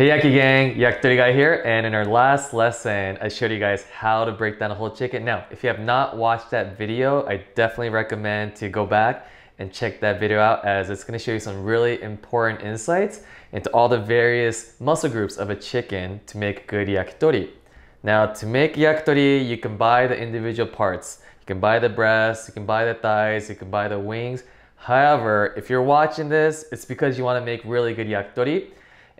Hey Yaki Gang, Yakitori Guy here, and in our last lesson, I showed you guys how to break down a whole chicken. Now, if you have not watched that video, I definitely recommend to go back and check that video out as it's gonna show you some really important insights into all the various muscle groups of a chicken to make good yakitori. Now, to make yakitori, you can buy the individual parts. You can buy the breasts, you can buy the thighs, you can buy the wings. However, if you're watching this, it's because you wanna make really good yakitori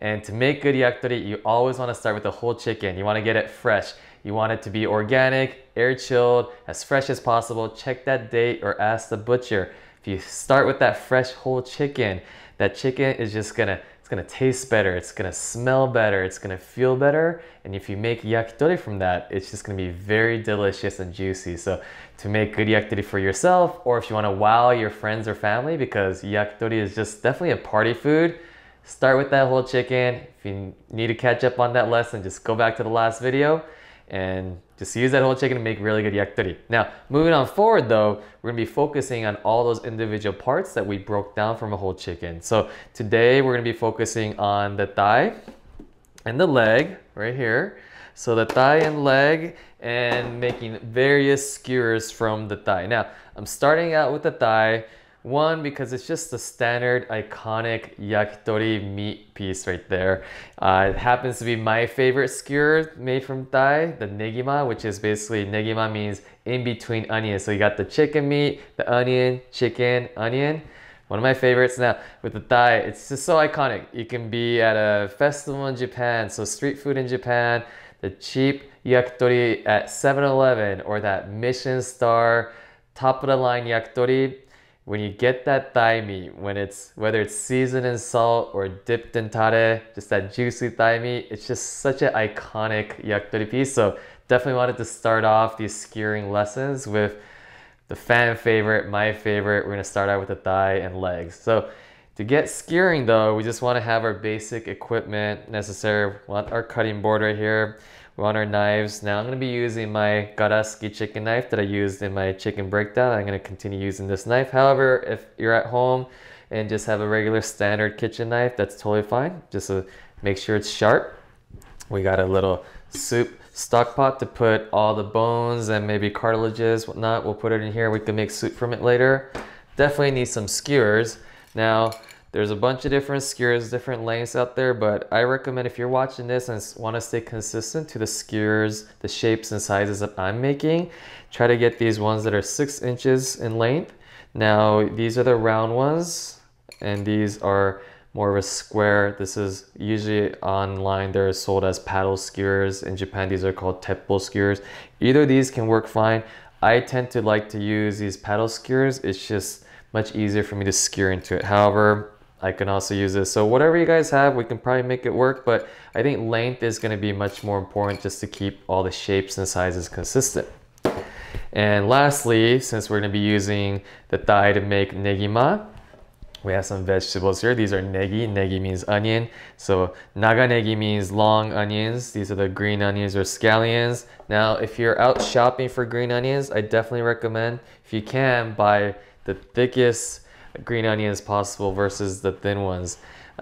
and to make good yakitori, you always want to start with the whole chicken. You want to get it fresh. You want it to be organic, air chilled, as fresh as possible. Check that date or ask the butcher. If you start with that fresh whole chicken, that chicken is just gonna it's gonna taste better, it's gonna smell better, it's gonna feel better. And if you make yakitori from that, it's just gonna be very delicious and juicy. So to make good yakitori for yourself, or if you wanna wow your friends or family, because yakitori is just definitely a party food, Start with that whole chicken. If you need to catch up on that lesson, just go back to the last video and just use that whole chicken to make really good yakitori. Now, moving on forward though, we're gonna be focusing on all those individual parts that we broke down from a whole chicken. So today we're gonna be focusing on the thigh and the leg right here. So the thigh and leg and making various skewers from the thigh. Now, I'm starting out with the thigh one, because it's just the standard iconic yakitori meat piece right there. Uh, it happens to be my favorite skewer made from thigh, the negima, which is basically, negima means in between onions. So you got the chicken meat, the onion, chicken, onion. One of my favorites now with the thigh, it's just so iconic. You can be at a festival in Japan, so street food in Japan, the cheap yakitori at 7-Eleven or that Michelin star top of the line yakitori when you get that thigh meat, when it's whether it's seasoned in salt or dipped in tare, just that juicy thigh meat, it's just such an iconic yakitori piece. So definitely wanted to start off these skewering lessons with the fan favorite, my favorite. We're gonna start out with the thigh and legs. So to get skewering though, we just wanna have our basic equipment necessary. We want our cutting board right here. We want our knives. Now I'm going to be using my Garasuki chicken knife that I used in my chicken breakdown. I'm going to continue using this knife. However, if you're at home and just have a regular standard kitchen knife, that's totally fine. Just to make sure it's sharp. We got a little soup stock pot to put all the bones and maybe cartilages, whatnot. We'll put it in here. We can make soup from it later. Definitely need some skewers. Now, there's a bunch of different skewers, different lengths out there, but I recommend if you're watching this and want to stay consistent to the skewers, the shapes and sizes that I'm making, try to get these ones that are six inches in length. Now, these are the round ones, and these are more of a square. This is usually online, they're sold as paddle skewers. In Japan, these are called teppo skewers. Either of these can work fine. I tend to like to use these paddle skewers. It's just much easier for me to skewer into it. However, I can also use this. So whatever you guys have, we can probably make it work, but I think length is gonna be much more important just to keep all the shapes and sizes consistent. And lastly, since we're gonna be using the thigh to make negima, we have some vegetables here. These are negi. Negi means onion. So naganegi means long onions. These are the green onions or scallions. Now, if you're out shopping for green onions, I definitely recommend, if you can, buy the thickest green onions possible versus the thin ones.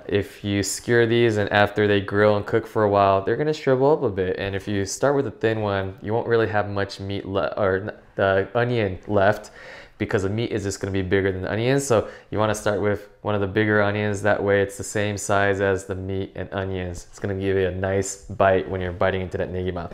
If you skewer these and after they grill and cook for a while, they're gonna shrivel up a bit. And if you start with a thin one, you won't really have much meat or the onion left because the meat is just gonna be bigger than the onions. So you wanna start with one of the bigger onions. That way it's the same size as the meat and onions. It's gonna give you a nice bite when you're biting into that negima.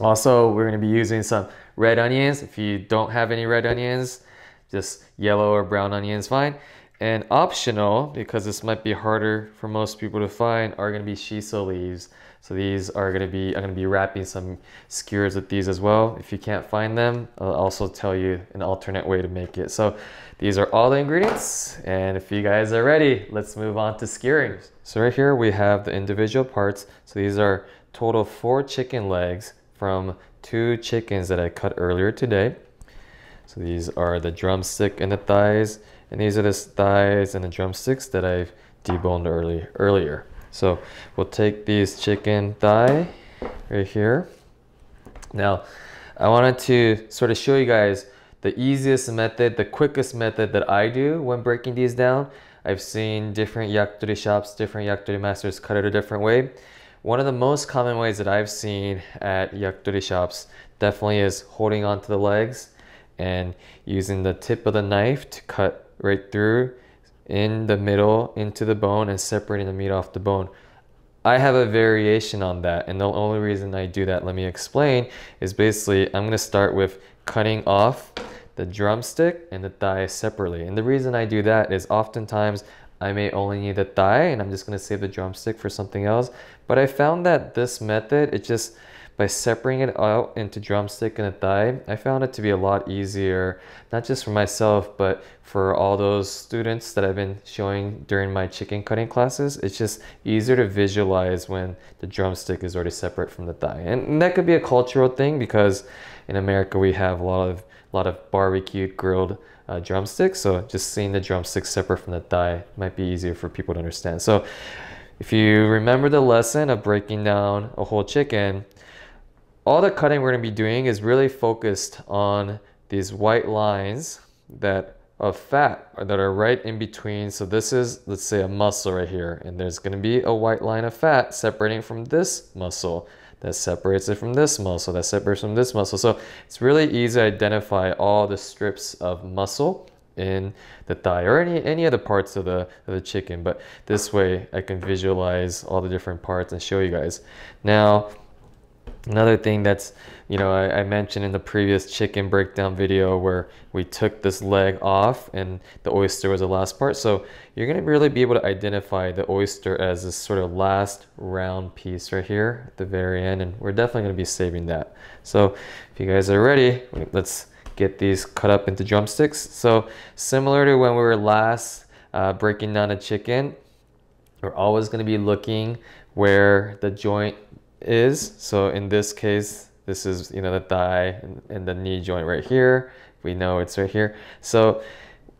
Also, we're gonna be using some red onions. If you don't have any red onions, just yellow or brown onion is fine. And optional, because this might be harder for most people to find, are gonna be shiso leaves. So these are gonna be, I'm gonna be wrapping some skewers with these as well. If you can't find them, I'll also tell you an alternate way to make it. So these are all the ingredients. And if you guys are ready, let's move on to skewering. So right here we have the individual parts. So these are total four chicken legs from two chickens that I cut earlier today. So these are the drumstick and the thighs, and these are the thighs and the drumsticks that I've deboned early, earlier. So we'll take these chicken thigh right here. Now, I wanted to sort of show you guys the easiest method, the quickest method that I do when breaking these down. I've seen different yakitori shops, different yakitori masters cut it a different way. One of the most common ways that I've seen at yakitori shops definitely is holding onto the legs and using the tip of the knife to cut right through in the middle into the bone and separating the meat off the bone. I have a variation on that and the only reason I do that, let me explain, is basically I'm going to start with cutting off the drumstick and the thigh separately. And the reason I do that is oftentimes I may only need the thigh and I'm just going to save the drumstick for something else. But I found that this method, it just by separating it out into drumstick and a thigh, I found it to be a lot easier, not just for myself, but for all those students that I've been showing during my chicken cutting classes. It's just easier to visualize when the drumstick is already separate from the thigh. And that could be a cultural thing because in America we have a lot of a lot of barbecued grilled uh, drumsticks. So just seeing the drumstick separate from the thigh might be easier for people to understand. So if you remember the lesson of breaking down a whole chicken, all the cutting we're going to be doing is really focused on these white lines that of fat that are right in between. So this is, let's say a muscle right here, and there's going to be a white line of fat separating from this muscle that separates it from this muscle, that separates from this muscle. So it's really easy to identify all the strips of muscle in the thigh or any, any other parts of the, of the chicken. But this way I can visualize all the different parts and show you guys. Now, Another thing that's, you know, I, I, mentioned in the previous chicken breakdown video where we took this leg off and the oyster was the last part. So you're gonna really be able to identify the oyster as this sort of last round piece right here at the very end. And we're definitely gonna be saving that. So if you guys are ready, let's get these cut up into drumsticks. So similar to when we were last uh, breaking down a chicken, we're always gonna be looking where the joint is. So in this case, this is, you know, the thigh and, the knee joint right here. We know it's right here. So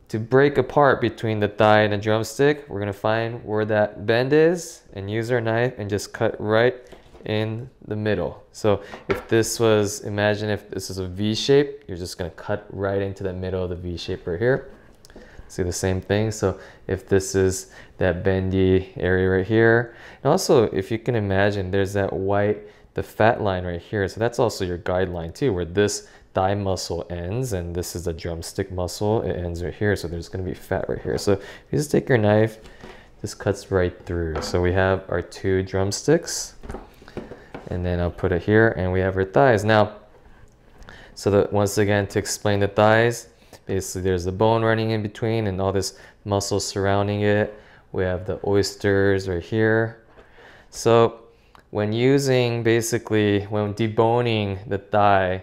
to break apart between the thigh and the drumstick, we're gonna find where that bend is and use our knife and just cut right in the middle. So if this was, imagine if this is a V shape, you're just gonna cut right into the middle of the V shape right here. See the same thing. So if this is that bendy area right here, and also if you can imagine, there's that white, the fat line right here. So that's also your guideline too, where this thigh muscle ends and this is the drumstick muscle. It ends right here. So there's gonna be fat right here. So you just take your knife, this cuts right through. So we have our two drumsticks and then I'll put it here and we have our thighs. Now, so that once again, to explain the thighs, Basically, there's the bone running in between and all this muscle surrounding it. We have the oysters right here. So when using, basically, when deboning the thigh,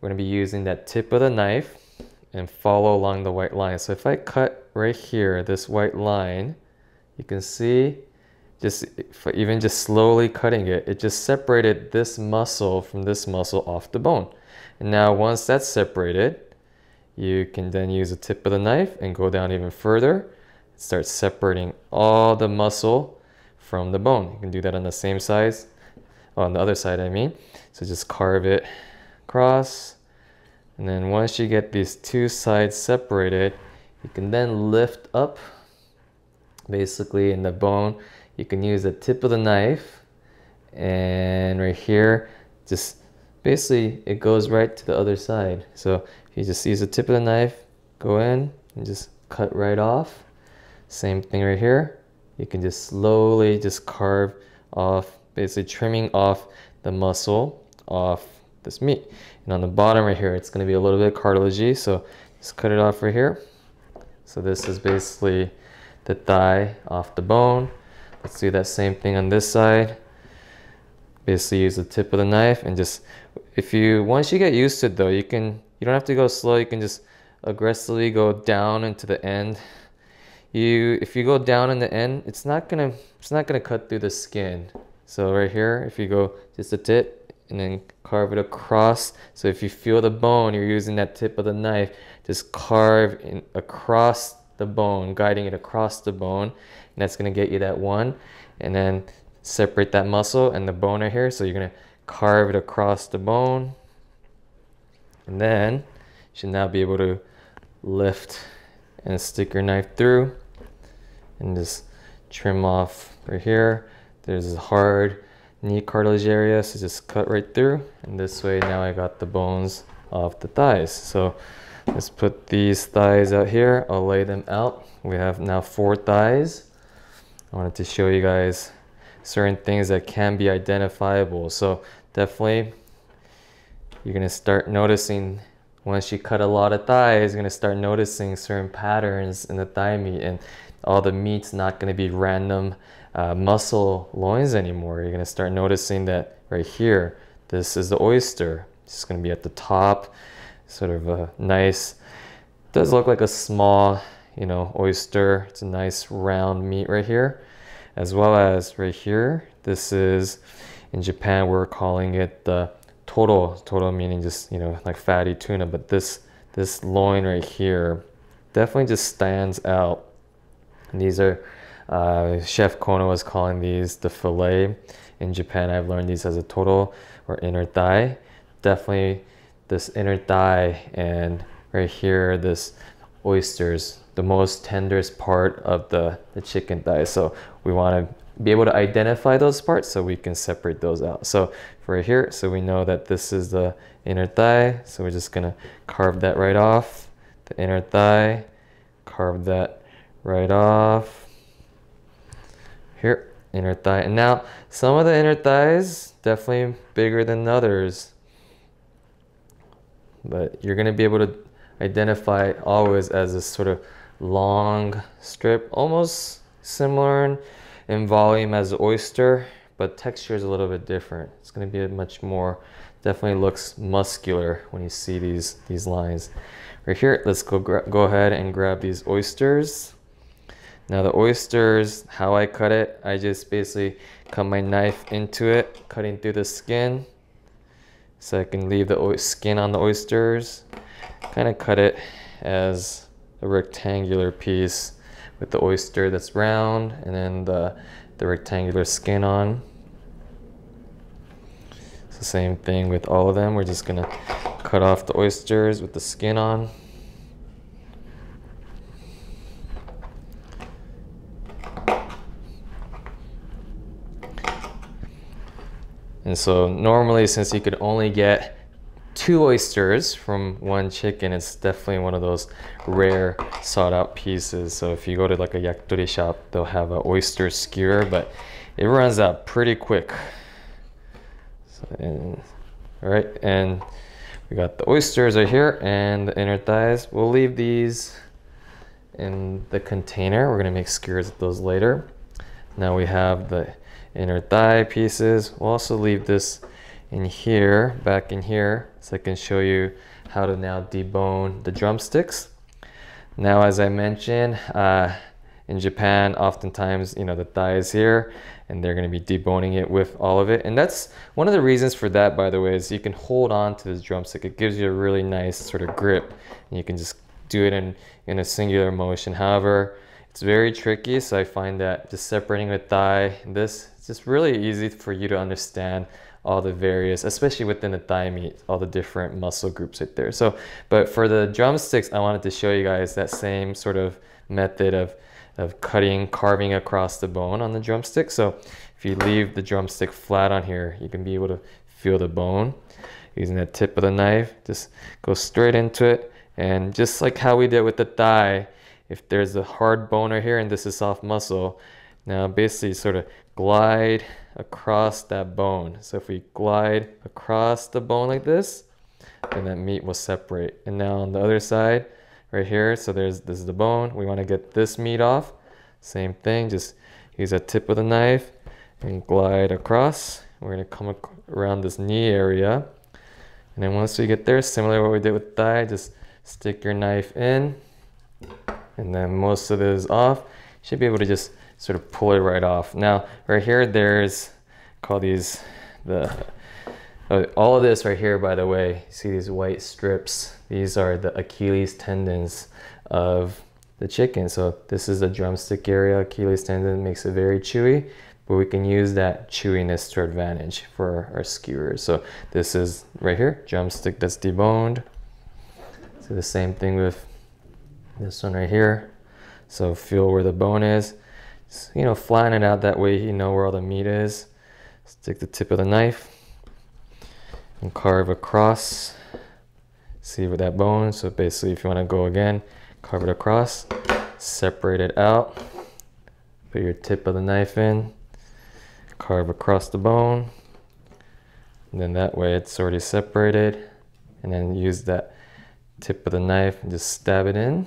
we're gonna be using that tip of the knife and follow along the white line. So if I cut right here, this white line, you can see just for even just slowly cutting it, it just separated this muscle from this muscle off the bone. And now once that's separated, you can then use the tip of the knife and go down even further. Start separating all the muscle from the bone. You can do that on the same size, on the other side I mean. So just carve it across. And then once you get these two sides separated, you can then lift up basically in the bone. You can use the tip of the knife and right here, just basically it goes right to the other side. So you just use the tip of the knife, go in and just cut right off. Same thing right here. You can just slowly just carve off, basically trimming off the muscle off this meat. And on the bottom right here, it's gonna be a little bit of cartilagey, so just cut it off right here. So this is basically the thigh off the bone. Let's do that same thing on this side. Basically use the tip of the knife and just, if you, once you get used to it though, you can you don't have to go slow. You can just aggressively go down into the end. You, if you go down in the end, it's not gonna, it's not gonna cut through the skin. So right here, if you go just a tip and then carve it across. So if you feel the bone, you're using that tip of the knife, just carve in, across the bone, guiding it across the bone. And that's gonna get you that one. And then separate that muscle and the bone right here. So you're gonna carve it across the bone and then you should now be able to lift and stick your knife through and just trim off right here. There's a hard knee cartilage area, so just cut right through. And this way now I got the bones off the thighs. So let's put these thighs out here. I'll lay them out. We have now four thighs. I wanted to show you guys certain things that can be identifiable. So definitely you're gonna start noticing once you cut a lot of thighs, you're gonna start noticing certain patterns in the thigh meat and all the meat's not gonna be random uh, muscle loins anymore. You're gonna start noticing that right here, this is the oyster. It's gonna be at the top, sort of a nice, does look like a small, you know, oyster. It's a nice round meat right here, as well as right here. This is, in Japan, we're calling it the toro, toro meaning just, you know, like fatty tuna, but this, this loin right here definitely just stands out. And these are, uh, Chef Kono was calling these the fillet. In Japan, I've learned these as a toro or inner thigh. Definitely this inner thigh and right here, this oysters, the most tenderest part of the, the chicken thigh. So we want to be able to identify those parts so we can separate those out. So for right here, so we know that this is the inner thigh. So we're just gonna carve that right off, the inner thigh, carve that right off. Here, inner thigh. And now some of the inner thighs definitely bigger than others. But you're gonna be able to identify always as a sort of long strip, almost similar in, in volume as oyster, but texture is a little bit different. It's going to be a much more, definitely looks muscular when you see these, these lines. Right here, let's go, go ahead and grab these oysters. Now the oysters, how I cut it, I just basically cut my knife into it, cutting through the skin. So I can leave the skin on the oysters. Kind of cut it as a rectangular piece with the oyster that's round and then the, the rectangular skin on. It's the same thing with all of them. We're just gonna cut off the oysters with the skin on. And so normally since you could only get two oysters from one chicken. It's definitely one of those rare sought out pieces. So if you go to like a yakitori shop, they'll have an oyster skewer, but it runs out pretty quick. So, and, all right, and we got the oysters right here and the inner thighs. We'll leave these in the container. We're gonna make skewers of those later. Now we have the inner thigh pieces. We'll also leave this in here, back in here, so I can show you how to now debone the drumsticks. Now, as I mentioned, uh, in Japan, oftentimes, you know, the thigh is here and they're going to be deboning it with all of it. And that's one of the reasons for that, by the way, is you can hold on to this drumstick. It gives you a really nice sort of grip and you can just do it in, in a singular motion. However, it's very tricky. So I find that just separating the thigh, this, it's just really easy for you to understand all the various, especially within the thigh meat, all the different muscle groups right there. So, but for the drumsticks, I wanted to show you guys that same sort of method of, of cutting, carving across the bone on the drumstick. So if you leave the drumstick flat on here, you can be able to feel the bone using the tip of the knife. Just go straight into it. And just like how we did with the thigh, if there's a hard bone right here and this is soft muscle, now basically sort of glide across that bone. So if we glide across the bone like this, then that meat will separate. And now on the other side, right here, so there's this is the bone. We want to get this meat off. Same thing, just use a tip of the knife and glide across. We're gonna come around this knee area. And then once we get there, similar to what we did with thigh, just stick your knife in. And then most of this is off. You should be able to just sort of pull it right off. Now, right here, there's, call these the, uh, all of this right here, by the way, see these white strips? These are the Achilles tendons of the chicken. So this is the drumstick area, Achilles tendon makes it very chewy, but we can use that chewiness to our advantage for our skewers. So this is right here, drumstick that's deboned. So the same thing with this one right here. So feel where the bone is. You know, flatten it out that way you know where all the meat is. Stick the tip of the knife and carve across. See with that bone. So basically, if you want to go again, carve it across, separate it out, put your tip of the knife in, carve across the bone. And then that way it's already separated. And then use that tip of the knife and just stab it in.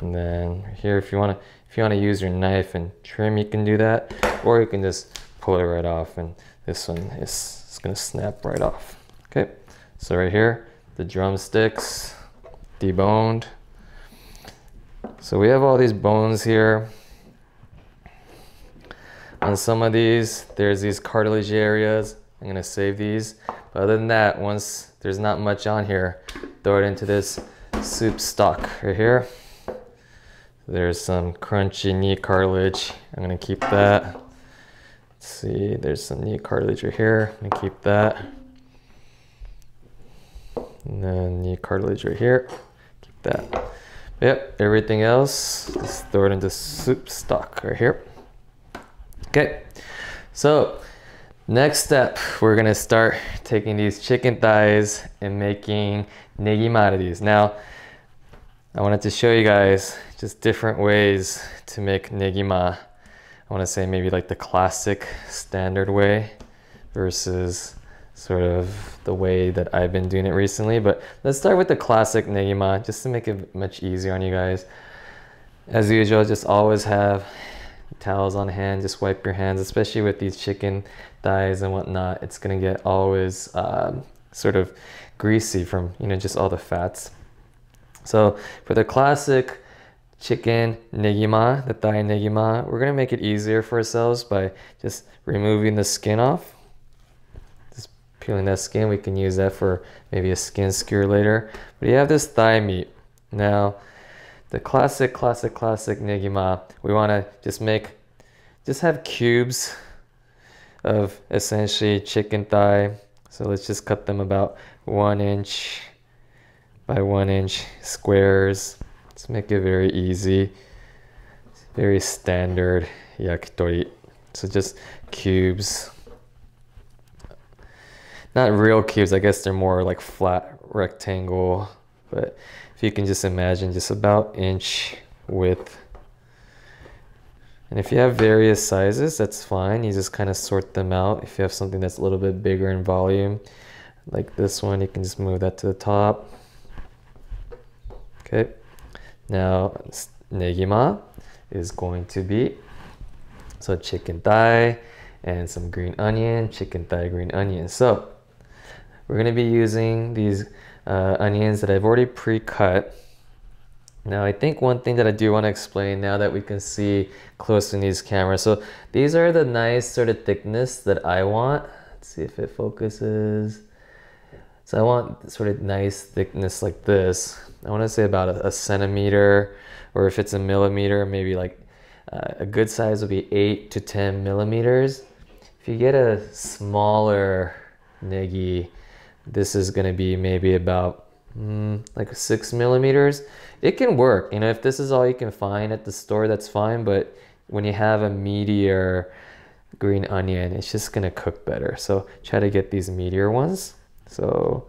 And then here, if you want to, if you want to use your knife and trim, you can do that, or you can just pull it right off. And this one is, is gonna snap right off. Okay, so right here, the drumsticks deboned. So we have all these bones here. On some of these, there's these cartilage areas. I'm gonna save these. But other than that, once there's not much on here, throw it into this soup stock right here. There's some crunchy knee cartilage. I'm gonna keep that. Let's see, there's some knee cartilage right here. I'm gonna keep that. And then knee cartilage right here. Keep that. Yep, everything else, just throw it into soup stock right here. Okay, so next step, we're gonna start taking these chicken thighs and making these. Now, I wanted to show you guys just different ways to make negima. I wanna say maybe like the classic standard way versus sort of the way that I've been doing it recently. But let's start with the classic negima just to make it much easier on you guys. As usual, just always have towels on hand just wipe your hands especially with these chicken thighs and whatnot it's gonna get always um, sort of greasy from you know just all the fats so for the classic chicken negima the thigh negima we're gonna make it easier for ourselves by just removing the skin off just peeling that skin we can use that for maybe a skin skewer later but you have this thigh meat now the classic, classic, classic negima. We want to just make, just have cubes of essentially chicken thigh. So let's just cut them about one inch by one inch squares. Let's make it very easy. Very standard yakitori. So just cubes. Not real cubes, I guess they're more like flat rectangle, but if you can just imagine just about inch width and if you have various sizes that's fine you just kind of sort them out if you have something that's a little bit bigger in volume like this one you can just move that to the top okay now negima is going to be so chicken thigh and some green onion chicken thigh green onion so we're going to be using these uh, onions that I've already pre-cut. Now I think one thing that I do want to explain now that we can see close in these cameras. So these are the nice sort of thickness that I want. Let's see if it focuses. So I want sort of nice thickness like this. I want to say about a, a centimeter or if it's a millimeter, maybe like uh, a good size would be 8 to 10 millimeters. If you get a smaller negi, this is going to be maybe about mm, like six millimeters. It can work. You know, if this is all you can find at the store, that's fine. But when you have a meteor green onion, it's just going to cook better. So try to get these meteor ones. So,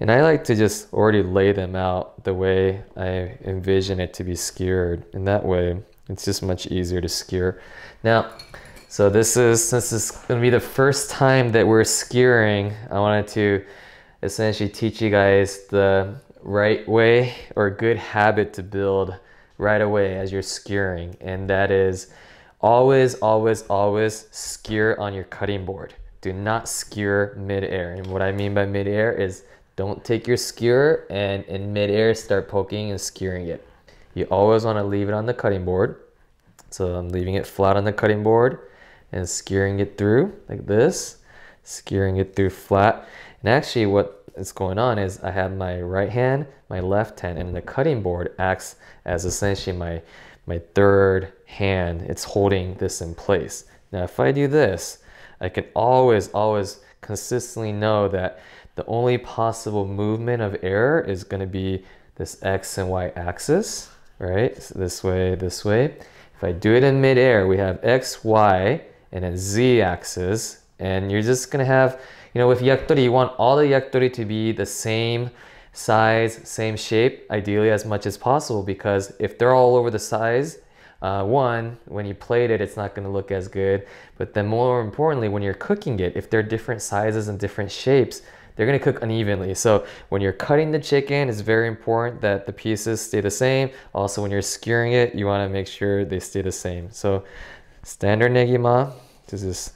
and I like to just already lay them out the way I envision it to be skewered. In that way, it's just much easier to skewer. Now, so this is, since this is gonna be the first time that we're skewering, I wanted to essentially teach you guys the right way or good habit to build right away as you're skewering. And that is always, always, always skewer on your cutting board. Do not skewer mid-air. And what I mean by mid-air is don't take your skewer and in mid-air start poking and skewering it. You always wanna leave it on the cutting board. So I'm leaving it flat on the cutting board and skewering it through like this, skewering it through flat. And actually what is going on is I have my right hand, my left hand, and the cutting board acts as essentially my, my third hand. It's holding this in place. Now if I do this, I can always, always consistently know that the only possible movement of error is gonna be this X and Y axis, right? So this way, this way. If I do it in midair, we have X, Y, and then Z axis. And you're just gonna have, you know, with yakitori, you want all the yakitori to be the same size, same shape, ideally as much as possible because if they're all over the size, uh, one, when you plate it, it's not going to look as good. But then more importantly, when you're cooking it, if they're different sizes and different shapes, they're going to cook unevenly. So when you're cutting the chicken, it's very important that the pieces stay the same. Also, when you're skewering it, you want to make sure they stay the same. So standard negima, this is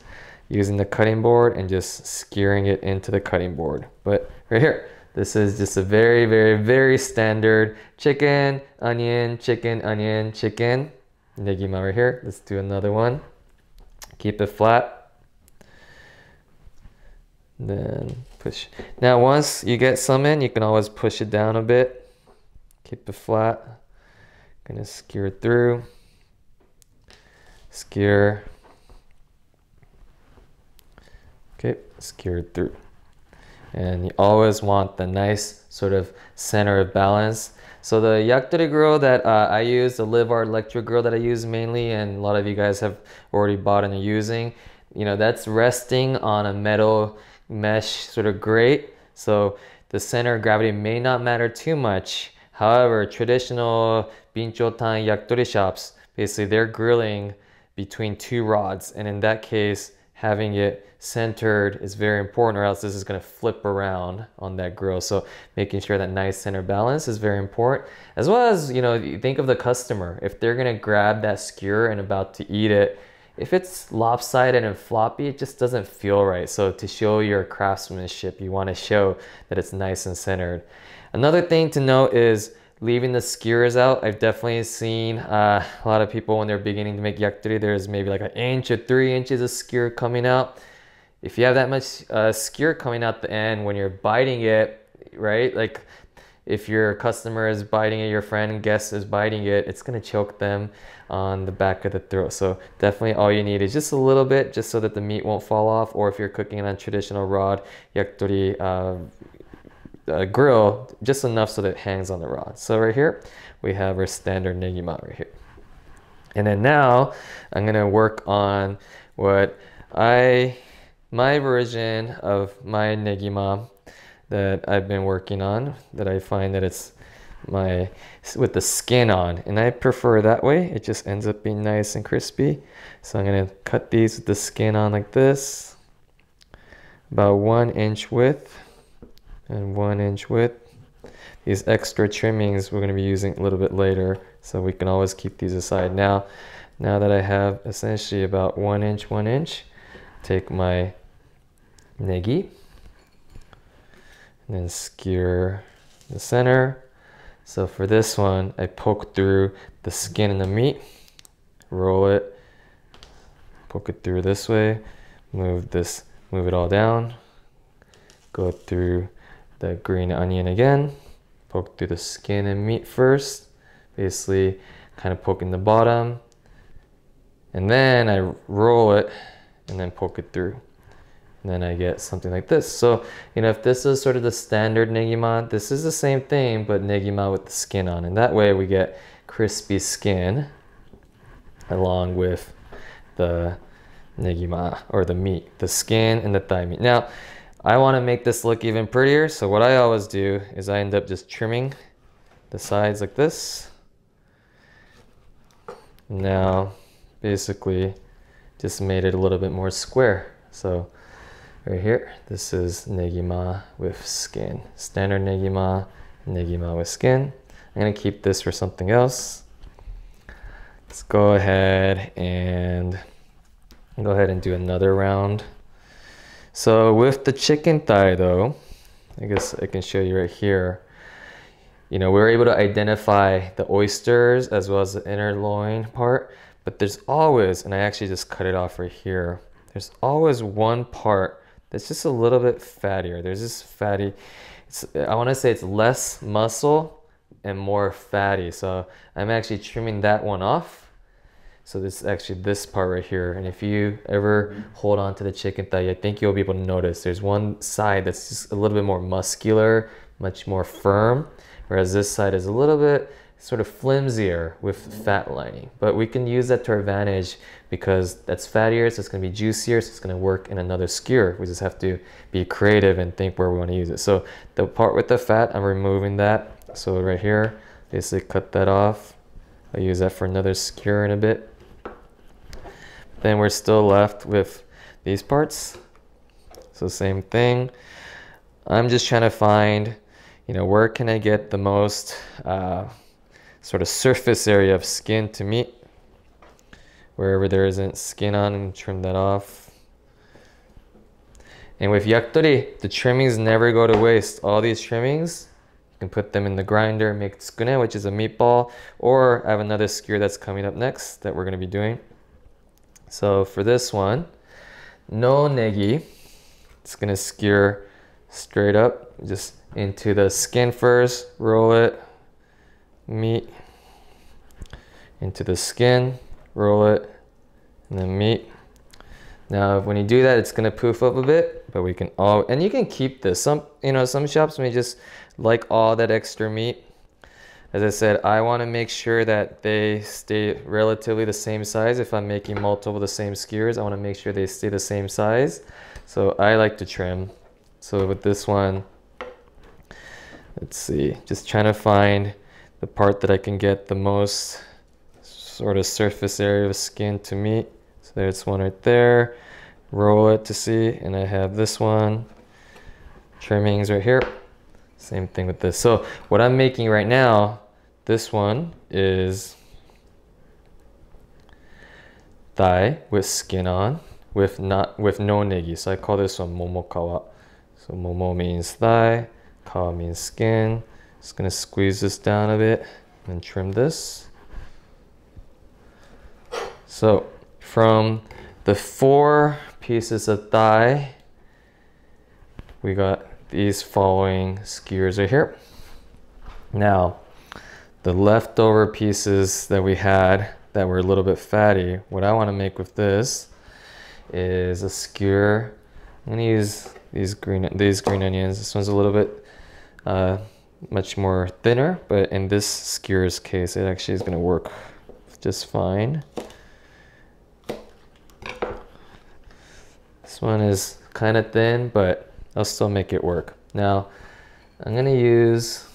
using the cutting board and just skewering it into the cutting board. But right here, this is just a very, very, very standard chicken, onion, chicken, onion, chicken. Negima over here. Let's do another one. Keep it flat. Then push. Now once you get some in, you can always push it down a bit. Keep it flat. Gonna skewer through. Skewer. Okay, skewer through. And you always want the nice sort of center of balance so the yakitori grill that uh, I use, the Live Art electric grill that I use mainly, and a lot of you guys have already bought and are using, you know, that's resting on a metal mesh sort of grate. So the center of gravity may not matter too much. However, traditional binchotan yakitori shops, basically they're grilling between two rods. And in that case, having it centered is very important or else this is going to flip around on that grill. So making sure that nice center balance is very important as well as you know you think of the customer. If they're going to grab that skewer and about to eat it if it's lopsided and floppy it just doesn't feel right. So to show your craftsmanship you want to show that it's nice and centered. Another thing to note is leaving the skewers out. I've definitely seen uh, a lot of people when they're beginning to make yakitori, there's maybe like an inch or three inches of skewer coming out. If you have that much uh, skewer coming out the end when you're biting it, right? Like if your customer is biting it, your friend, guest is biting it, it's gonna choke them on the back of the throat. So definitely all you need is just a little bit just so that the meat won't fall off or if you're cooking it on traditional rod yakitori uh, uh, grill just enough so that it hangs on the rod. So right here, we have our standard negima right here. And then now I'm gonna work on what I, my version of my negima that I've been working on that I find that it's my with the skin on and I prefer that way it just ends up being nice and crispy so I'm gonna cut these with the skin on like this about one inch width and one inch width. These extra trimmings we're going to be using a little bit later, so we can always keep these aside. Now, now that I have essentially about one inch, one inch, take my negi and then skewer the center. So for this one, I poke through the skin and the meat, roll it, poke it through this way, move this, move it all down, go through the green onion again. Poke through the skin and meat first, basically kind of poking the bottom. And then I roll it and then poke it through. And then I get something like this. So, you know, if this is sort of the standard negima, this is the same thing, but negima with the skin on. And that way we get crispy skin along with the negima or the meat, the skin and the thigh meat. Now, I want to make this look even prettier, so what I always do is I end up just trimming the sides like this. Now, basically, just made it a little bit more square. So, right here, this is negima with skin. Standard negima, negima with skin. I'm gonna keep this for something else. Let's go ahead and go ahead and do another round. So with the chicken thigh though, I guess I can show you right here. You know, we are able to identify the oysters as well as the inner loin part, but there's always, and I actually just cut it off right here. There's always one part that's just a little bit fattier. There's this fatty, I wanna say it's less muscle and more fatty. So I'm actually trimming that one off so this is actually this part right here. And if you ever hold on to the chicken thigh, I think you'll be able to notice there's one side that's just a little bit more muscular, much more firm, whereas this side is a little bit sort of flimsier with fat lining. But we can use that to our advantage because that's fattier, so it's gonna be juicier, so it's gonna work in another skewer. We just have to be creative and think where we wanna use it. So the part with the fat, I'm removing that. So right here, basically cut that off. I'll use that for another skewer in a bit. Then we're still left with these parts. So same thing. I'm just trying to find, you know, where can I get the most uh, sort of surface area of skin to meat. Wherever there isn't skin on and trim that off. And with yakitori, the trimmings never go to waste. All these trimmings, you can put them in the grinder, make tsukune, which is a meatball, or I have another skewer that's coming up next that we're gonna be doing. So for this one, no negi, it's gonna skewer straight up, just into the skin first, roll it, meat into the skin, roll it, and then meat. Now, when you do that, it's gonna poof up a bit, but we can all, and you can keep this. Some, you know, some shops may just like all that extra meat. As I said, I wanna make sure that they stay relatively the same size. If I'm making multiple the same skewers, I wanna make sure they stay the same size. So I like to trim. So with this one, let's see, just trying to find the part that I can get the most sort of surface area of skin to meet. So there's one right there. Roll it to see, and I have this one. Trimmings right here. Same thing with this. So what I'm making right now, this one is thigh with skin on, with not with no negi. So I call this one momokawa. So momo means thigh, kawa means skin. Just gonna squeeze this down a bit and trim this. So from the four pieces of thigh, we got these following skewers right here. Now, the leftover pieces that we had that were a little bit fatty, what I wanna make with this is a skewer. I'm gonna use these green, these green onions. This one's a little bit uh, much more thinner, but in this skewer's case, it actually is gonna work just fine. This one is kind of thin, but I'll still make it work. Now, I'm gonna use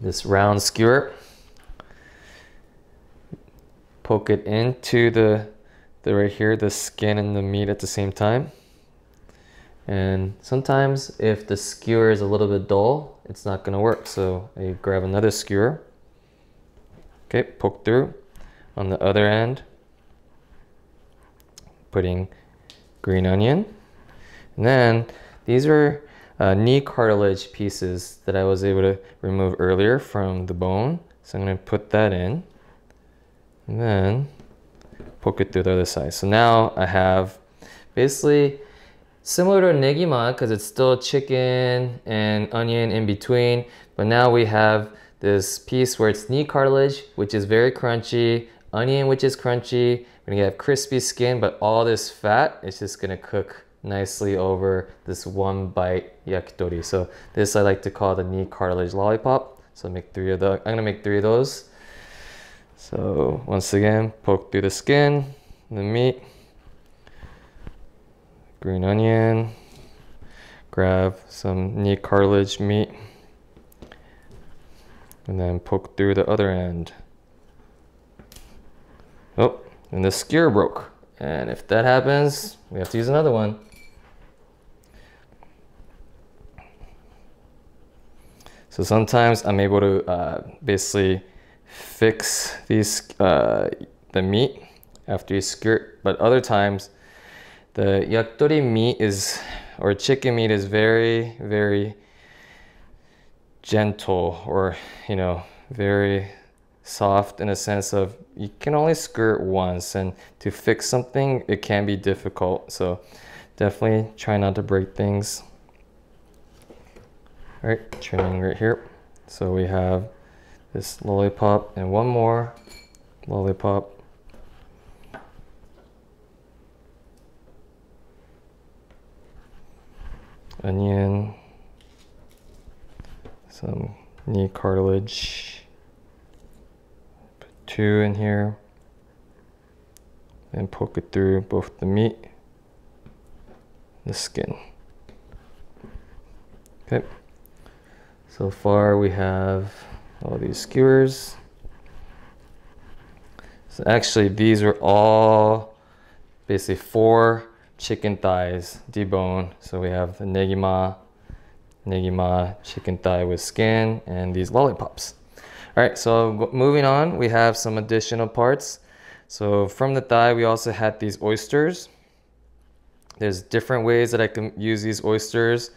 this round skewer, poke it into the, the right here, the skin and the meat at the same time. And sometimes if the skewer is a little bit dull, it's not gonna work. So I grab another skewer, okay, poke through on the other end, putting green onion. And then these are uh, knee cartilage pieces that I was able to remove earlier from the bone. So I'm gonna put that in and then poke it through the other side. So now I have basically Similar to negima because it's still chicken and onion in between, but now we have this piece where it's knee cartilage, which is very crunchy, onion, which is crunchy. We're gonna have crispy skin, but all this fat is just gonna cook nicely over this one bite yakitori. So this I like to call the knee cartilage lollipop. So make three of the, I'm gonna make three of those. So once again, poke through the skin, the meat, green onion, grab some knee cartilage meat, and then poke through the other end. Oh, and the skewer broke. And if that happens, we have to use another one. So sometimes I'm able to uh, basically fix these uh, the meat after you skirt, but other times the yakitori meat is, or chicken meat is very, very gentle or, you know, very soft in a sense of you can only skirt once and to fix something, it can be difficult. So definitely try not to break things. Right, trimming right here. So we have this lollipop and one more lollipop. Onion, some knee cartilage, put two in here. And poke it through both the meat the skin. Okay so far we have all these skewers so actually these are all basically four chicken thighs deboned so we have the negima negima chicken thigh with skin and these lollipops all right so moving on we have some additional parts so from the thigh, we also had these oysters. There's different ways that I can use these oysters.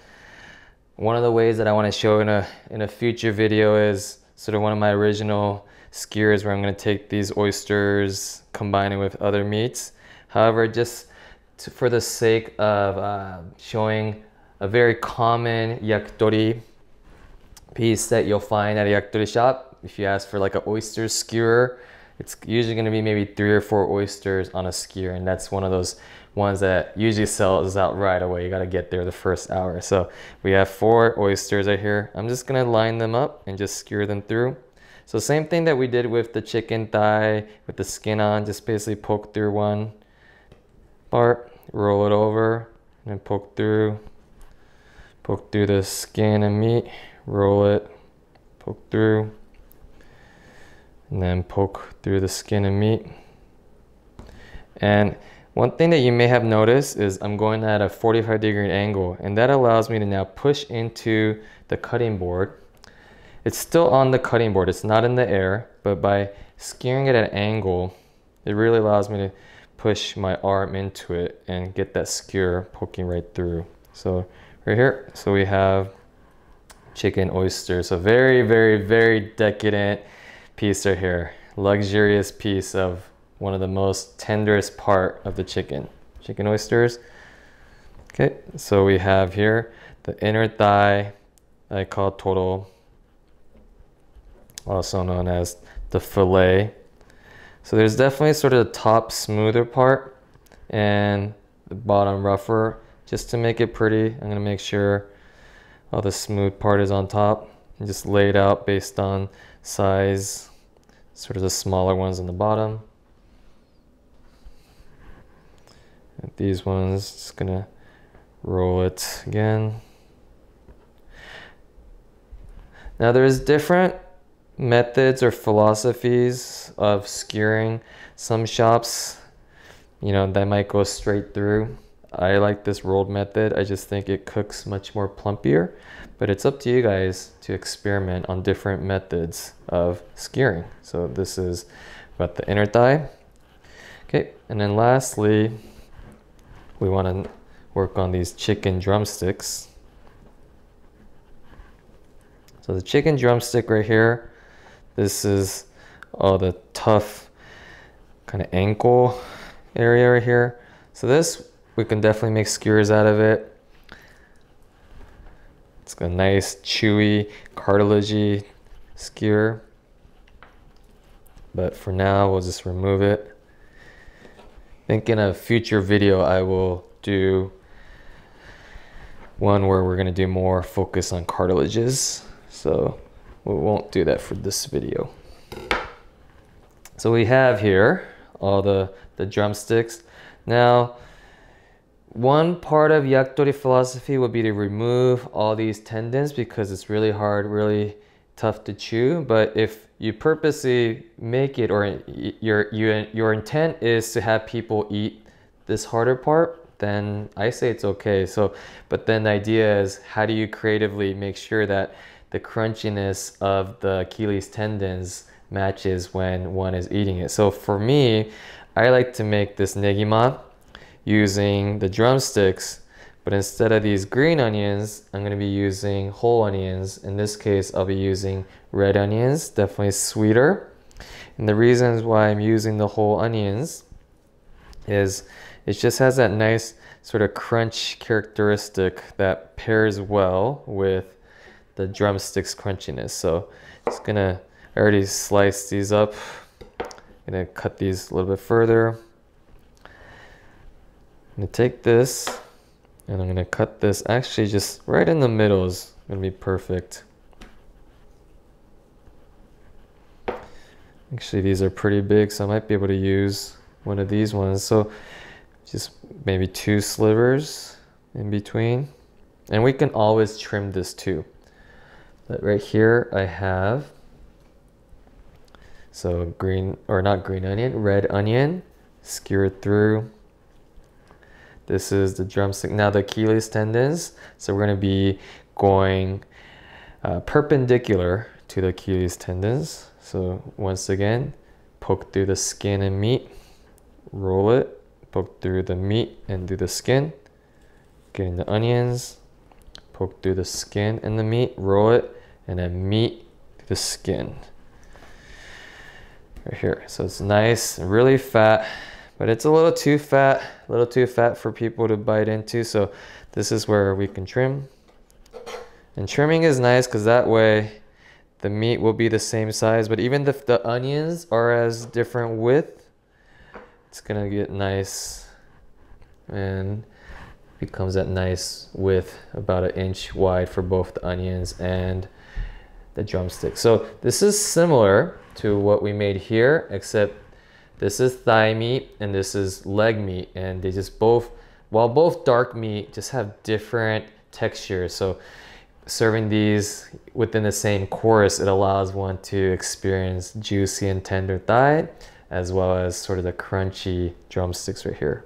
One of the ways that I want to show in a, in a future video is sort of one of my original skewers where I'm going to take these oysters, combine it with other meats. However, just to, for the sake of uh, showing a very common yakitori piece that you'll find at a yakitori shop, if you ask for like an oyster skewer, it's usually going to be maybe three or four oysters on a skewer and that's one of those ones that usually sells out right away. You got to get there the first hour. So we have four oysters right here. I'm just to line them up and just skewer them through. So same thing that we did with the chicken thigh with the skin on just basically poke through one part roll it over and then poke through poke through the skin and meat roll it poke through and then poke through the skin and meat. And one thing that you may have noticed is I'm going at a 45 degree angle and that allows me to now push into the cutting board. It's still on the cutting board, it's not in the air, but by skewering it at an angle, it really allows me to push my arm into it and get that skewer poking right through. So right here, so we have chicken oyster. So very, very, very decadent piece right here. Luxurious piece of one of the most tenderest part of the chicken. Chicken oysters. Okay, so we have here the inner thigh I call toro, also known as the fillet. So there's definitely sort of the top smoother part and the bottom rougher. Just to make it pretty, I'm gonna make sure all the smooth part is on top and just lay it out based on size sort of the smaller ones on the bottom. These ones, just gonna roll it again. Now there's different methods or philosophies of skewering. Some shops, you know, they might go straight through. I like this rolled method. I just think it cooks much more plumpier, but it's up to you guys to experiment on different methods of skewering. So this is about the inner thigh. Okay, and then lastly, we want to work on these chicken drumsticks. So the chicken drumstick right here, this is all the tough kind of ankle area right here. So this we can definitely make skewers out of it. It's a nice, chewy, cartilagey skewer. But for now, we'll just remove it. Think in a future video, I will do one where we're gonna do more focus on cartilages. So we won't do that for this video. So we have here all the, the drumsticks. Now, one part of yakitori philosophy would be to remove all these tendons because it's really hard, really tough to chew. But if you purposely make it or your, your, your intent is to have people eat this harder part, then I say it's okay. So, but then the idea is how do you creatively make sure that the crunchiness of the Achilles tendons matches when one is eating it. So for me, I like to make this negima using the drumsticks, but instead of these green onions, I'm gonna be using whole onions. In this case, I'll be using red onions, definitely sweeter. And the reasons why I'm using the whole onions is it just has that nice sort of crunch characteristic that pairs well with the drumsticks crunchiness. So it's gonna, I already sliced these up. I'm gonna cut these a little bit further. I'm gonna take this and I'm gonna cut this actually just right in the middle is gonna be perfect. Actually, these are pretty big, so I might be able to use one of these ones. So just maybe two slivers in between. And we can always trim this too. But right here I have, so green, or not green onion, red onion, skewered through. This is the drumstick. Now the Achilles tendons, so we're gonna be going uh, perpendicular to the Achilles tendons. So once again, poke through the skin and meat, roll it, poke through the meat and through the skin, getting the onions, poke through the skin and the meat, roll it, and then meat the skin. Right here. So it's nice, really fat, but it's a little too fat, a little too fat for people to bite into. So this is where we can trim. And trimming is nice because that way the meat will be the same size, but even if the onions are as different width, it's gonna get nice and becomes that nice width, about an inch wide for both the onions and the drumstick. So this is similar to what we made here, except this is thigh meat and this is leg meat. And they just both, while both dark meat, just have different textures. So serving these within the same course, it allows one to experience juicy and tender thigh, as well as sort of the crunchy drumsticks right here.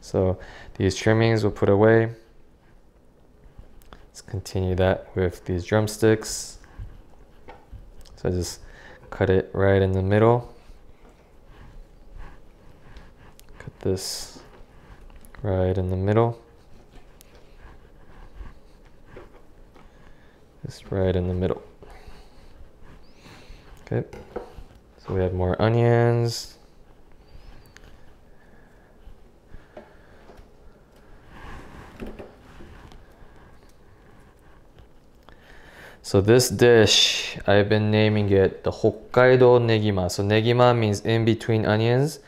So these trimmings we'll put away. Let's continue that with these drumsticks. So I just cut it right in the middle. Cut this right in the middle. Just right in the middle. Okay, so we have more onions. So this dish, I've been naming it the Hokkaido negima. So negima means in between onions.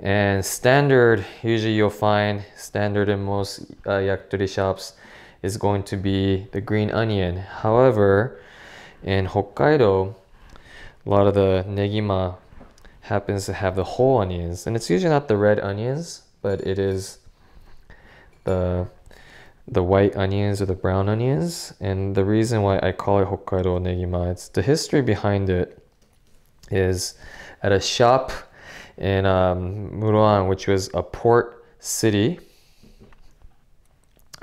And standard, usually you'll find standard in most uh, yakitori shops is going to be the green onion. However, in Hokkaido, a lot of the negima happens to have the whole onions. And it's usually not the red onions, but it is the the white onions or the brown onions. And the reason why I call it Hokkaido negima, it's the history behind it is at a shop in um, which was a port city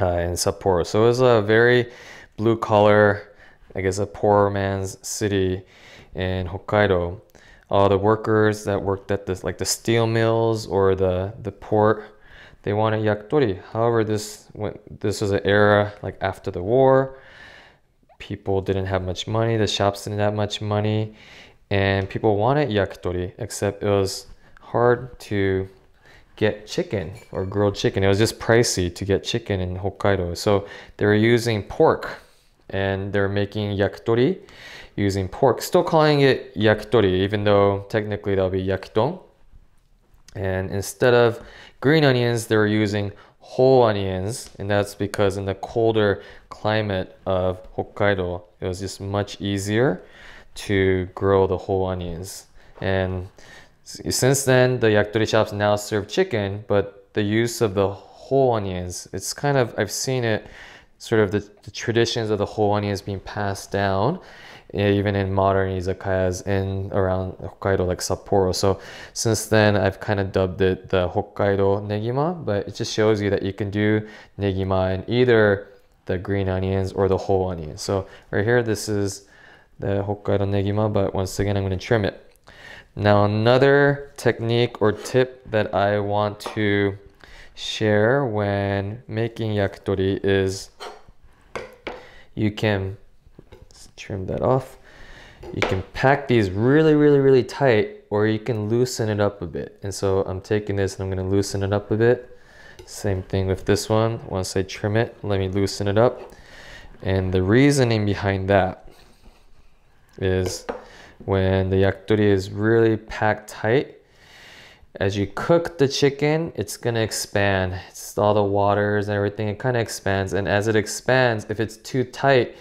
uh, in Sapporo. So it was a very blue collar, I guess a poor man's city in Hokkaido. All the workers that worked at this, like the steel mills or the, the port, they wanted yakitori. However, this went, this was an era like after the war. People didn't have much money. The shops didn't have much money, and people wanted yakitori. Except it was hard to get chicken or grilled chicken. It was just pricey to get chicken in Hokkaido. So they were using pork and they're making yakitori using pork. Still calling it yakitori, even though technically that'll be yakiton. And instead of green onions, they were using whole onions. And that's because in the colder climate of Hokkaido, it was just much easier to grow the whole onions. And since then, the yakitori shops now serve chicken, but the use of the whole onions, it's kind of, I've seen it, sort of the, the traditions of the whole onions being passed down eh, even in modern izakayas in around Hokkaido like Sapporo. So since then I've kind of dubbed it the Hokkaido negima, but it just shows you that you can do negima in either the green onions or the whole onions. So right here this is the Hokkaido negima, but once again I'm going to trim it. Now another technique or tip that I want to share when making yakitori is you can trim that off. You can pack these really, really, really tight or you can loosen it up a bit. And so I'm taking this and I'm gonna loosen it up a bit. Same thing with this one. Once I trim it, let me loosen it up. And the reasoning behind that is when the yakitori is really packed tight, as you cook the chicken, it's gonna expand. It's all the waters and everything, it kind of expands. And as it expands, if it's too tight,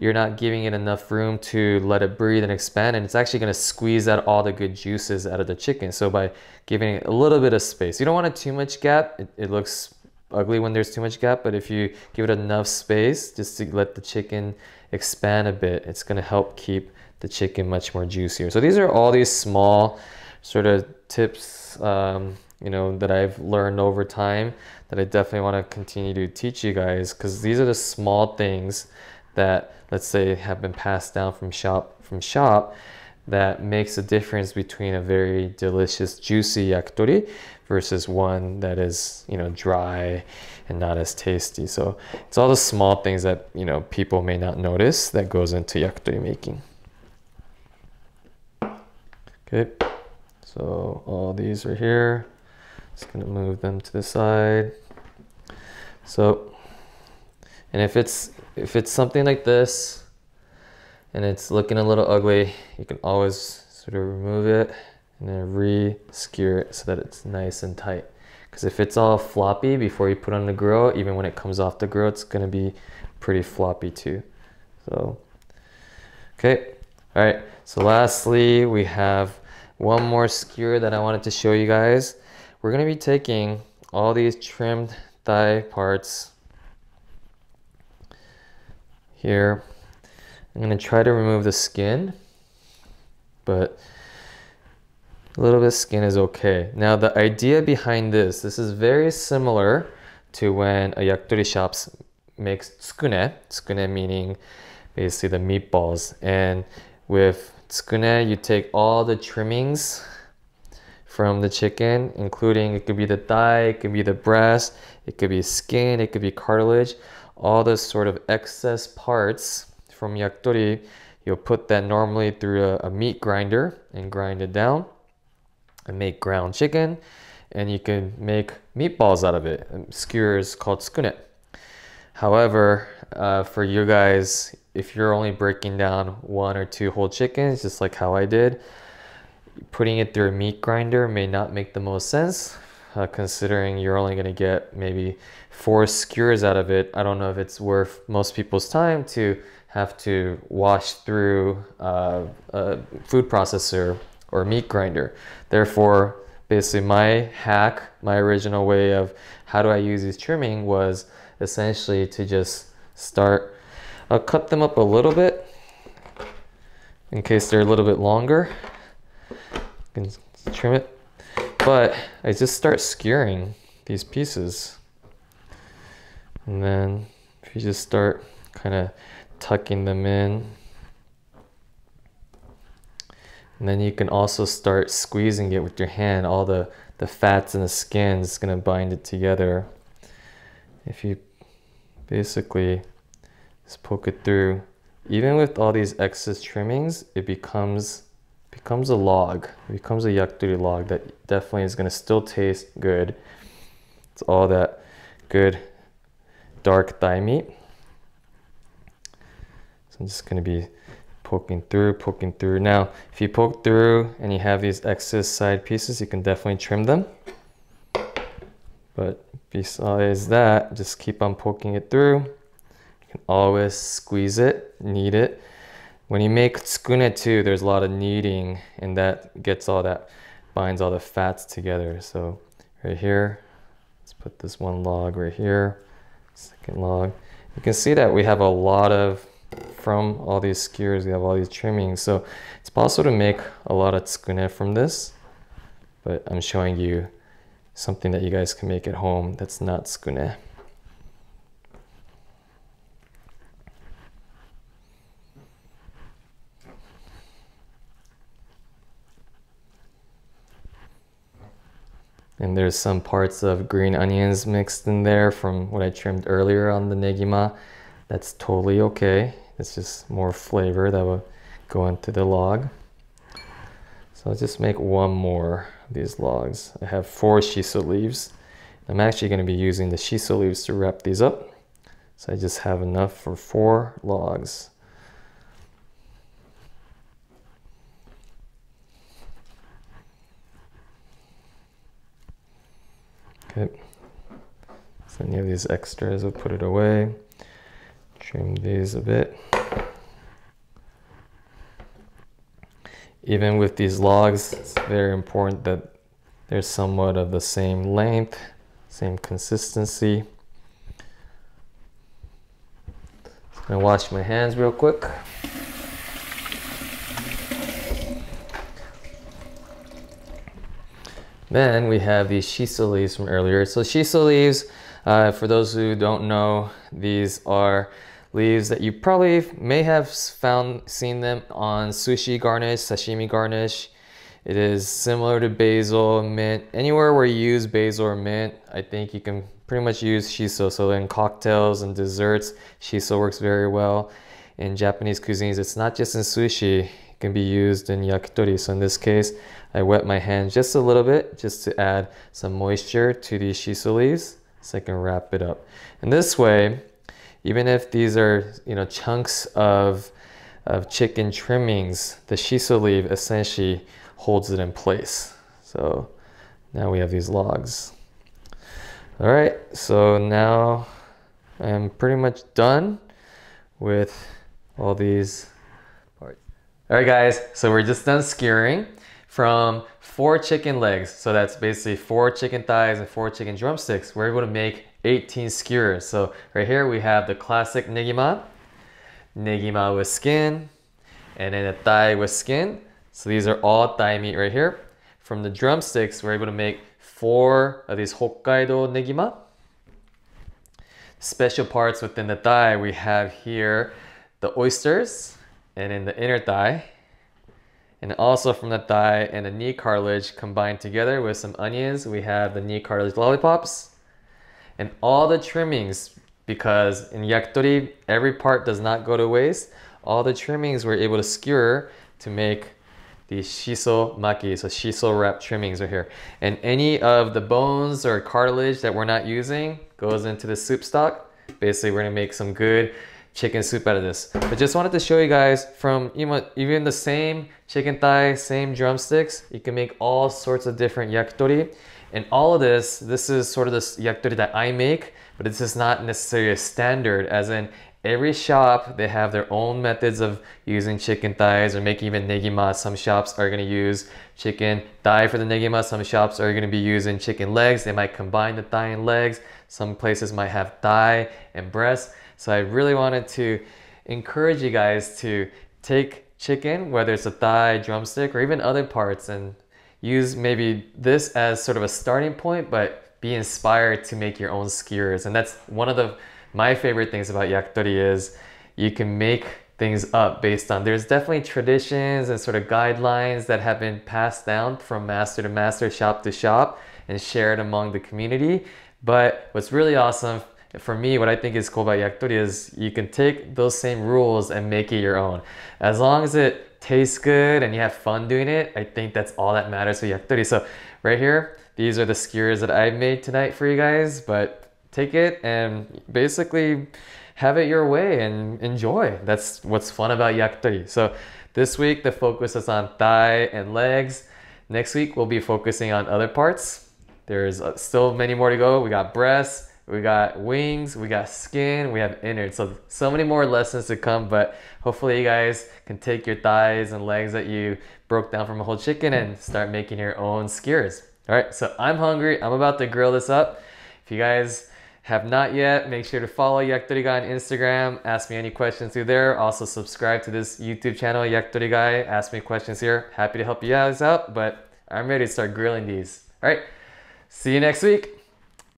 you're not giving it enough room to let it breathe and expand and it's actually going to squeeze out all the good juices out of the chicken so by giving it a little bit of space you don't want it too much gap it, it looks ugly when there's too much gap but if you give it enough space just to let the chicken expand a bit it's going to help keep the chicken much more juicier. So these are all these small sort of tips um, you know that I've learned over time that I definitely want to continue to teach you guys because these are the small things that let's say have been passed down from shop from shop that makes a difference between a very delicious juicy yakitori versus one that is you know dry and not as tasty. So it's all the small things that you know people may not notice that goes into yakitori making okay so all these are here. Just gonna move them to the side. So and if it's if it's something like this and it's looking a little ugly you can always sort of remove it and then re-skewer it so that it's nice and tight. Because if it's all floppy before you put on the grill even when it comes off the grill it's to be pretty floppy too. So okay all right so lastly we have one more skewer that I wanted to show you guys we're going to be taking all these trimmed thigh parts here I'm to try to remove the skin but a little bit of skin is okay. Now the idea behind this, this is very similar to when a yakitori shop makes tsukune, tsukune meaning basically the meatballs. And with tsukune, you take all the trimmings from the chicken, including it could be the thigh, it could be the breast, it could be skin, it could be cartilage, all the sort of excess parts from yakitori, you'll put that normally through a, a meat grinder and grind it down and make ground chicken and you can make meatballs out of it. Skewers called tsukune. However, uh, for you guys, if you're only breaking down one or two whole chickens, just like how I did, putting it through a meat grinder may not make the most sense, uh, considering you're only going to get maybe four skewers out of it. I don't know if it's worth most people's time to have to wash through uh, a food processor or meat grinder. Therefore, basically my hack, my original way of how do I use these trimming was essentially to just start, I'll cut them up a little bit in case they're a little bit longer. You can trim it. But I just start skewering these pieces. And then if you just start kind of tucking them in and then you can also start squeezing it with your hand. All the, the fats and the skin is going to bind it together. If you basically just poke it through, even with all these excess trimmings, it becomes becomes a log. It becomes a yakitori log that definitely is going to still taste good. It's all that good dark thigh meat. So I'm just going to be poking through, poking through. Now, if you poke through and you have these excess side pieces, you can definitely trim them. But besides that, just keep on poking it through. You can always squeeze it, knead it. When you make tsukune too, there's a lot of kneading and that gets all that, binds all the fats together. So right here, let's put this one log right here, second log. You can see that we have a lot of from all these skewers, we have all these trimmings. So it's possible to make a lot of tsukune from this, but I'm showing you something that you guys can make at home that's not tsukune. And there's some parts of green onions mixed in there from what I trimmed earlier on the negima. That's totally okay. It's just more flavor that will go into the log. So I'll just make one more of these logs. I have four shiso leaves. I'm actually going to be using the shiso leaves to wrap these up. So I just have enough for four logs. Okay. So any of these extras, I'll put it away. Trim these a bit. Even with these logs, it's very important that they're somewhat of the same length, same consistency. I'm gonna wash my hands real quick. Then we have these shiso leaves from earlier. So shiso leaves, uh, for those who don't know, these are leaves that you probably may have found seen them on sushi garnish, sashimi garnish. It is similar to basil, mint. Anywhere where you use basil or mint, I think you can pretty much use shiso. So in cocktails and desserts, shiso works very well. In Japanese cuisines, it's not just in sushi, it can be used in yakitori. So in this case, I wet my hands just a little bit just to add some moisture to these shiso leaves so I can wrap it up. And this way, even if these are you know chunks of, of chicken trimmings, the shiso leaf essentially holds it in place. So now we have these logs. All right, so now I'm pretty much done with all these parts. All right guys, so we're just done skewering from four chicken legs. So that's basically four chicken thighs and four chicken drumsticks. We're able to make 18 skewers. So right here we have the classic negima, negima with skin, and then a thigh with skin. So these are all thigh meat right here. From the drumsticks, we're able to make four of these Hokkaido negima. Special parts within the thigh, we have here the oysters, and in the inner thigh, and also from the thigh and the knee cartilage combined together with some onions, we have the knee cartilage lollipops. And all the trimmings, because in yakitori, every part does not go to waste. All the trimmings we're able to skewer to make the shiso maki, so shiso wrap trimmings right here. And any of the bones or cartilage that we're not using goes into the soup stock. Basically, we're gonna make some good chicken soup out of this. But just wanted to show you guys from even the same chicken thigh, same drumsticks, you can make all sorts of different yakitori. And all of this, this is sort of this yakitori that I make, but this is not necessarily a standard as in every shop, they have their own methods of using chicken thighs or making even negima. Some shops are gonna use chicken thigh for the negima. Some shops are gonna be using chicken legs. They might combine the thigh and legs. Some places might have thigh and breast. So I really wanted to encourage you guys to take chicken, whether it's a thigh, drumstick, or even other parts, and use maybe this as sort of a starting point, but be inspired to make your own skewers. And that's one of the my favorite things about yakitori is you can make things up based on there's definitely traditions and sort of guidelines that have been passed down from master to master, shop to shop, and shared among the community. But what's really awesome for me, what I think is cool about yakitori is you can take those same rules and make it your own. As long as it tastes good and you have fun doing it, I think that's all that matters for yakitori. So right here, these are the skewers that I made tonight for you guys, but take it and basically have it your way and enjoy. That's what's fun about yakitori. So this week, the focus is on thigh and legs. Next week, we'll be focusing on other parts. There's uh, still many more to go. We got breasts, we got wings, we got skin, we have innards. So, so many more lessons to come, but hopefully you guys can take your thighs and legs that you broke down from a whole chicken and start making your own skewers. All right, so I'm hungry. I'm about to grill this up. If you guys have not yet, make sure to follow Yakitori Guy on Instagram. Ask me any questions through there. Also subscribe to this YouTube channel, Yakitori Guy. Ask me questions here. Happy to help you guys out, but I'm ready to start grilling these. All right, see you next week.